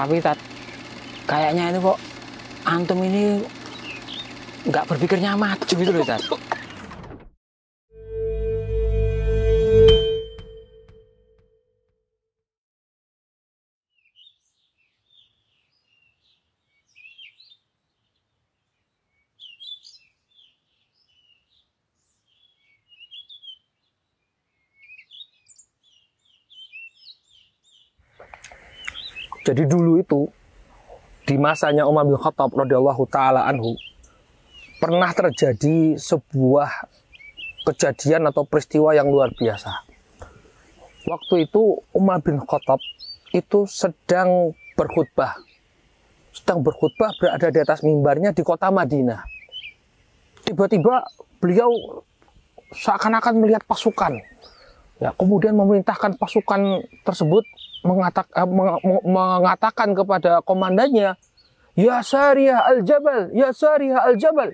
Tapi tat, kayaknya ini kok antum ini nggak berpikirnya maju gitu loh tat. Jadi dulu itu di masanya Umar bin Khattab radhiyallahu taala anhu pernah terjadi sebuah kejadian atau peristiwa yang luar biasa. Waktu itu Umar bin Khattab itu sedang berkhutbah. Sedang berkhutbah berada di atas mimbarnya di kota Madinah. Tiba-tiba beliau seakan-akan melihat pasukan. Ya, kemudian memerintahkan pasukan tersebut mengatak, eh, meng- meng- mengatakan kepada komandannya, Ya Sariyah al-Jabal, Ya Sariyah al-Jabal.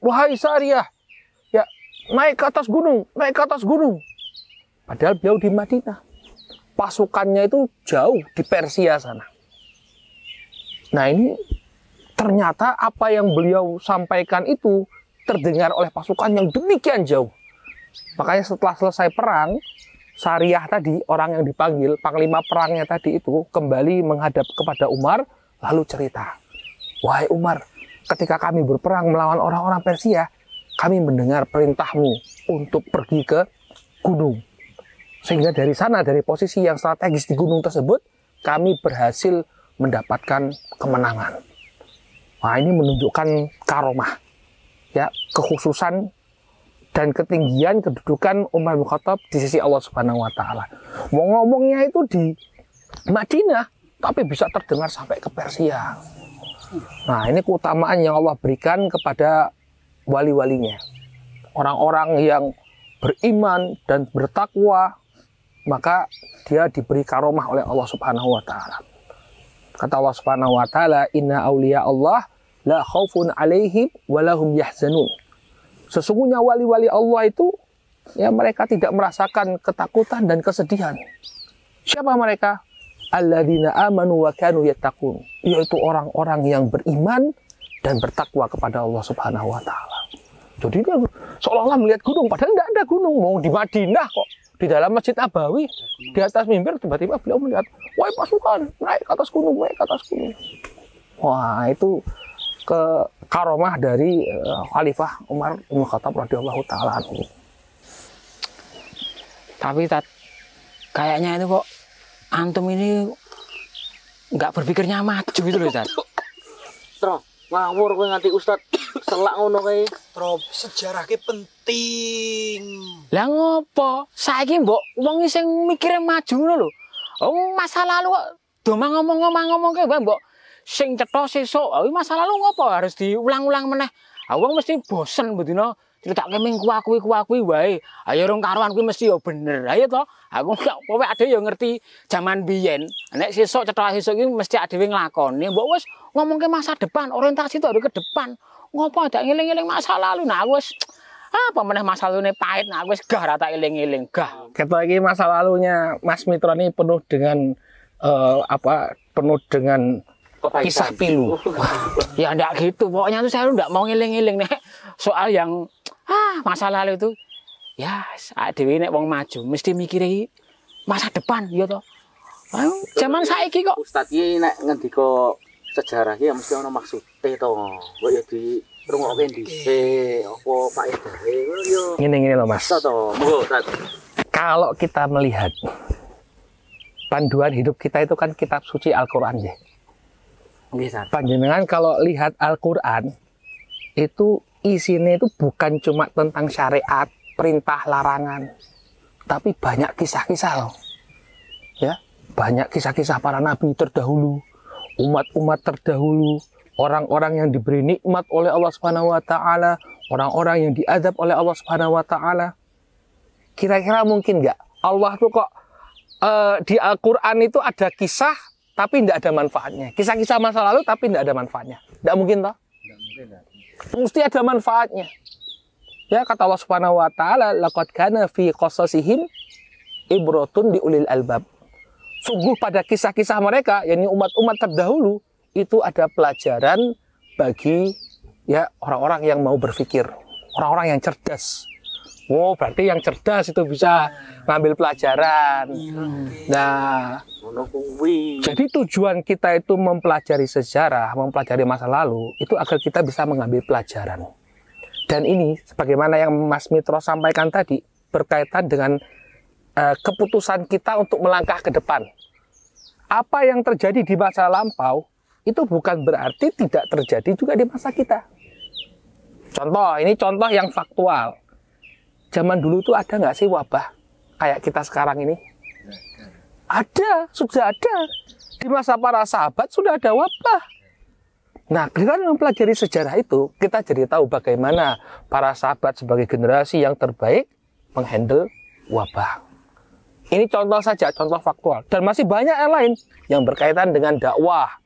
Wahai Sariyah, ya naik ke atas gunung, naik ke atas gunung. Padahal beliau di Madinah. Pasukannya itu jauh di Persia sana. Nah ini ternyata apa yang beliau sampaikan itu terdengar oleh pasukan yang demikian jauh. Makanya setelah selesai perang, Syariah tadi, orang yang dipanggil, panglima perangnya tadi itu kembali menghadap kepada Umar, lalu cerita. Wahai Umar, ketika kami berperang melawan orang-orang Persia, kami mendengar perintahmu untuk pergi ke gunung. Sehingga dari sana, dari posisi yang strategis di gunung tersebut, kami berhasil mendapatkan kemenangan. Nah, ini menunjukkan karomah, ya, kekhususan dan ketinggian kedudukan Umar bin Khattab di sisi Allah Subhanahu wa taala. Mau ngomongnya itu di Madinah, tapi bisa terdengar sampai ke Persia. Nah, ini keutamaan yang Allah berikan kepada wali-walinya. Orang-orang yang beriman dan bertakwa, maka dia diberi karomah oleh Allah Subhanahu wa taala. Kata Allah Subhanahu wa taala, "Inna auliya Allah la khaufun 'alaihim wa lahum yahzanun." Sesungguhnya wali-wali Allah itu ya mereka tidak merasakan ketakutan dan kesedihan. Siapa mereka? Alladzina amanu wa kanu yattaqun. Yaitu orang-orang yang beriman dan bertakwa kepada Allah Subhanahu wa taala. Jadi dia seolah-olah melihat gunung padahal tidak ada gunung, mau di Madinah kok. Di dalam Masjid Nabawi, di atas mimbar tiba-tiba beliau melihat, "Wahai pasukan, naik ke atas gunung, naik ke atas gunung." Wah, itu ke karomah dari uh, Khalifah Umar bin Khattab radhiyallahu taala. Tapi tat, kayaknya itu kok antum ini nggak berpikirnya maju gitu loh tat. Tro, ngawur kowe nganti ustad selak ngono kae. Trop, sejarah ki penting. Lah ngopo? Saiki mbok wong sing mikire maju ngono lho. Oh, masa lalu kok domang ngomong-ngomong ngomong ke mbok sing cetha sesuk. Oh, masa lalu ngopo harus diulang-ulang meneh. Wong mesti bosen bedino critakake ming kuwi kuwi wae. Ayo rong karuan kuwi mesti ya bener. Ayo to. Aku kowe ade ya ngerti zaman biyen. Nek sesuk cetha sesuk iki mesti adewe nglakoni. Mbok wis ngomongke masa depan, orientasi harus ke depan. Ngopo ada ngeling-eling masa lalu? Nah, aku wis apa meneh masa lalu pahit nah aku wis gah rata eling-eling gah. Kita ini masa lalunya Mas Mitra ini penuh dengan eh, apa? Penuh dengan kisah pilu. Ya ndak gitu, pokoknya tuh saya ndak mau ngeling-eling nek soal yang ah masa lalu itu ya saat dewi nek wong maju mesti mikiri masa depan ya toh. Ayo, zaman saiki kok Ustad iki nek ngendika sejarah iki ya mesti ana maksude to. Mbok ya di rungokke dhisik apa faedahe yo. Ini-ini loh Mas. To. Monggo, Ustad. Kalau kita melihat panduan hidup kita itu kan kitab suci Al-Quran ya. Panjenengan kalau lihat Al-Quran itu isinya itu bukan cuma tentang syariat, perintah, larangan, tapi banyak kisah-kisah loh. Ya, banyak kisah-kisah para nabi terdahulu, umat-umat terdahulu, orang-orang yang diberi nikmat oleh Allah Subhanahu wa taala, orang-orang yang diadab oleh Allah Subhanahu wa taala. Kira-kira mungkin nggak Allah tuh kok eh, di Al-Quran itu ada kisah tapi tidak ada manfaatnya. Kisah-kisah masa lalu tapi tidak ada manfaatnya. Tidak mungkin toh? Mesti ada manfaatnya. Ya kata Allah Subhanahu wa taala, "Laqad kana fi qasasihim ibratun di ulil albab." sungguh pada kisah-kisah mereka, yakni umat-umat terdahulu, itu ada pelajaran bagi ya orang-orang yang mau berpikir, orang-orang yang cerdas. Oh, berarti yang cerdas itu bisa ngambil pelajaran. Nah, Ngono kuwi. jadi tujuan kita itu mempelajari sejarah, mempelajari masa lalu, itu agar kita bisa mengambil pelajaran. Dan ini, sebagaimana yang Mas Mitro sampaikan tadi, berkaitan dengan eh, keputusan kita untuk melangkah ke depan. Apa yang terjadi di masa lampau, itu bukan berarti tidak terjadi juga di masa kita. Contoh, ini contoh yang faktual. Zaman dulu tuh ada nggak sih wabah kayak kita sekarang ini? Ada, sudah ada. Di masa para sahabat sudah ada wabah. Nah, dengan mempelajari sejarah itu, kita jadi tahu bagaimana para sahabat sebagai generasi yang terbaik menghandle wabah. Ini contoh saja, contoh faktual. Dan masih banyak yang lain yang berkaitan dengan dakwah.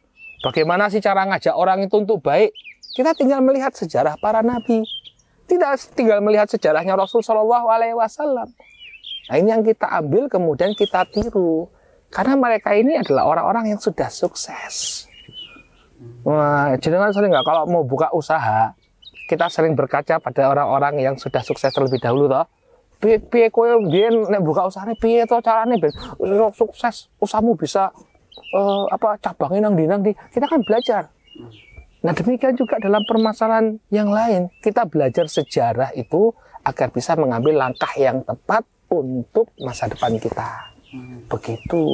Bagaimana sih cara ngajak orang itu untuk baik? Kita tinggal melihat sejarah para nabi. Tidak tinggal melihat sejarahnya Rasul Shallallahu Alaihi Wasallam. Nah ini yang kita ambil kemudian kita tiru. Karena mereka ini adalah orang-orang yang sudah sukses. Wah, jenengan sering nggak kalau mau buka usaha, kita sering berkaca pada orang-orang yang sudah sukses terlebih dahulu toh. Piye piye kowe biyen nek buka usahane piye to carane ben sukses, usahamu bisa eh, apa cabangnya nang di nang di. Kita kan belajar. Nah, demikian juga dalam permasalahan yang lain, kita belajar sejarah itu agar bisa mengambil langkah yang tepat untuk masa depan kita. Begitu.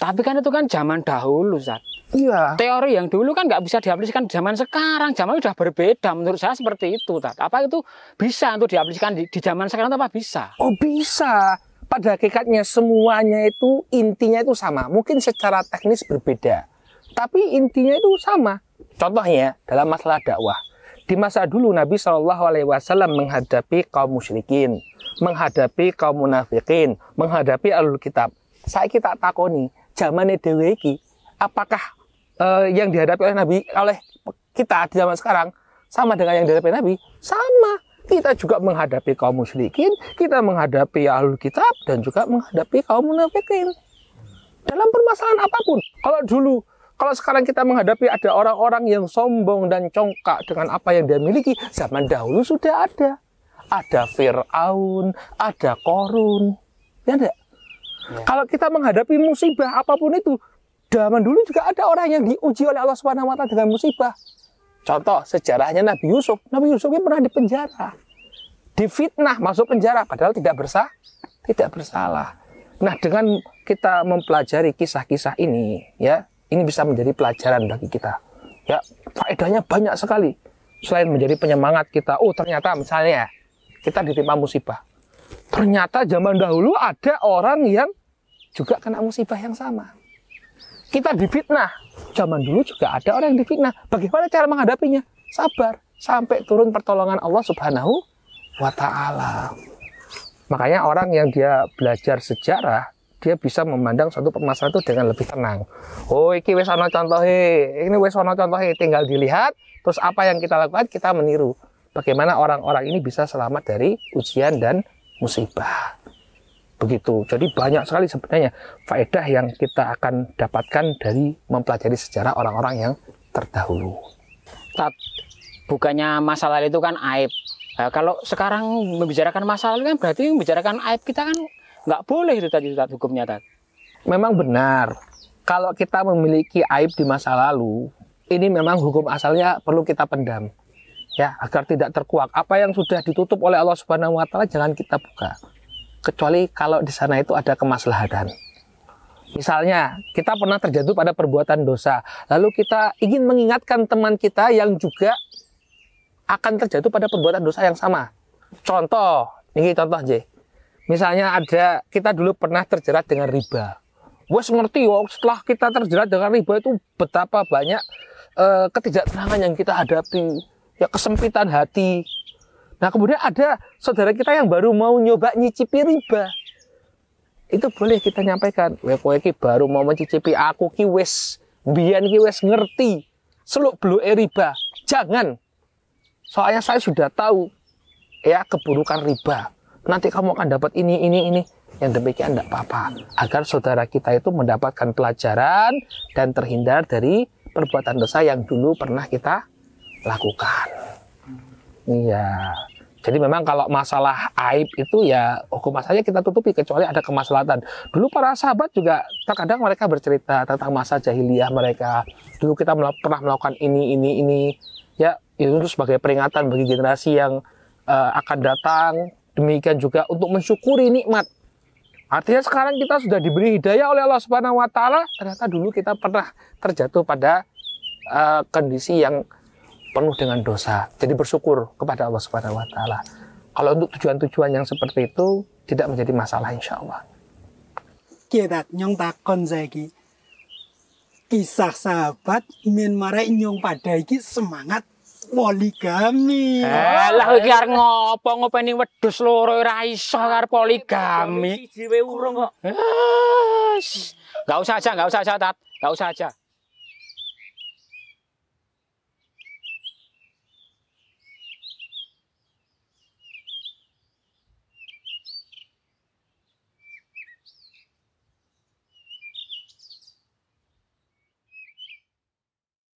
Tapi kan itu kan zaman dahulu, Ustaz. Iya. Teori yang dulu kan nggak bisa diaplikasikan di zaman sekarang. Zaman udah berbeda. Menurut saya seperti itu, Ustaz. Apa itu bisa untuk diaplikasikan di, di zaman sekarang apa bisa? Oh bisa. Pada hakikatnya semuanya itu intinya itu sama. Mungkin secara teknis berbeda. Tapi intinya itu sama. Contohnya dalam masalah dakwah. Di masa dulu Nabi Shallallahu Alaihi Wasallam menghadapi kaum musyrikin, menghadapi kaum munafikin, menghadapi alul kitab. Saya kita takoni, zaman iki, apakah eh, yang dihadapi oleh Nabi oleh kita di zaman sekarang sama dengan yang dihadapi Nabi? Sama. Kita juga menghadapi kaum musyrikin, kita menghadapi ahlul kitab dan juga menghadapi kaum munafikin. Dalam permasalahan apa pun. Kalau dulu kalau sekarang kita menghadapi ada orang-orang yang sombong dan congkak dengan apa yang dia miliki, zaman dahulu sudah ada. Ada Fir'aun, ada Korun. Ya enggak? Kalau kita menghadapi musibah apa pun itu, zaman dulu juga ada orang yang diuji oleh Allah Subhanahu wa taala dengan musibah. Contoh sejarahnya Nabi Yusuf. Nabi Yusuf ini pernah dipenjara. Difitnah masuk penjara padahal tidak bersalah. Tidak bersalah. Nah, dengan kita mempelajari kisah-kisah ini, ya, ini bisa menjadi pelajaran bagi kita. Ya, faedahnya banyak sekali. Selain menjadi penyemangat kita, oh ternyata misalnya kita ditimpa musibah. Ternyata zaman dahulu ada orang yang juga kena musibah yang sama. Kita difitnah. Zaman dulu juga ada orang yang difitnah. Bagaimana cara menghadapinya? Sabar sampai turun pertolongan Allah Subhanahu wa taala. Makanya orang yang dia belajar sejarah, dia bisa memandang suatu permasalahan itu dengan lebih tenang. Oh, iki wis ana ini wis ana tinggal dilihat, terus apa yang kita lakukan kita meniru. Bagaimana orang-orang ini bisa selamat dari ujian dan musibah. Begitu. Jadi banyak sekali sebenarnya faedah yang kita akan dapatkan dari mempelajari sejarah orang-orang yang terdahulu. Tat, bukannya masa lalu itu kan aib. Nah, kalau sekarang membicarakan masa lalu kan berarti membicarakan aib kita kan nggak boleh itu tadi Tat, hukumnya Tat. Memang benar. Kalau kita memiliki aib di masa lalu, ini memang hukum asalnya perlu kita pendam. Ya, agar tidak terkuak. Apa yang sudah ditutup oleh Allah Subhanahu wa taala jangan kita buka. Kecuali kalau di sana itu ada kemaslahatan. Misalnya, kita pernah terjatuh pada perbuatan dosa, lalu kita ingin mengingatkan teman kita yang juga akan terjatuh pada perbuatan dosa yang sama. Contoh, ini contoh J. Misalnya ada kita dulu pernah terjerat dengan riba. Wes ngerti yo, setelah kita terjerat dengan riba itu betapa banyak eh, ketidaktenangan yang kita hadapi, ya kesempitan hati. Nah kemudian ada saudara kita yang baru mau nyoba nyicipi riba. Itu boleh kita nyampaikan, "Weh kowe baru mau mencicipi aku ki wis mbiyen ki wis ngerti seluk beluk riba. Jangan. Soalnya saya sudah tahu ya keburukan riba. Nanti kamu akan dapat ini ini ini. yang demikian tidak apa-apa agar saudara kita itu mendapatkan pelajaran dan terhindar dari perbuatan dosa yang dulu pernah kita lakukan. Iya. Jadi memang kalau masalah aib itu ya hukum asalnya kita tutupi kecuali ada kemaslahatan. Dulu para sahabat juga terkadang mereka bercerita tentang masa jahiliyah mereka. Dulu kita pernah melakukan ini ini ini ya itu sebagai peringatan bagi generasi yang eh, akan datang. Demikian juga untuk mensyukuri nikmat. Artinya sekarang kita sudah diberi hidayah oleh Allah Subhanahu wa taala, ternyata dulu kita pernah terjatuh pada eh, kondisi yang penuh dengan dosa. Jadi bersyukur kepada Allah Subhanahu wa taala. Kalau untuk tujuan-tujuan yang seperti itu tidak menjadi masalah insya Allah. Kita nyong takon saiki. Kisah sahabat ingin marai nyong pada iki semangat poligami. Eh, lah iki arep ngopo ngopeni wedhus loro ora iso karo poligami. Siji wae urung kok. Eh, Enggak usah aja, enggak usah aja, Tat. Enggak usah aja.